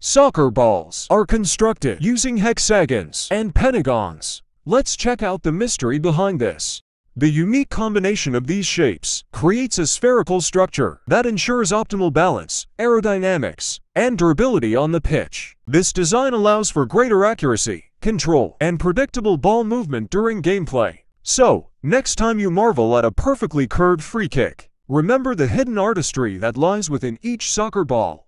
Soccer balls are constructed using hexagons and pentagons. Let's check out the mystery behind this. The unique combination of these shapes creates a spherical structure that ensures optimal balance, aerodynamics, and durability on the pitch. This design allows for greater accuracy, control, and predictable ball movement during gameplay. So, next time you marvel at a perfectly curved free kick, remember the hidden artistry that lies within each soccer ball.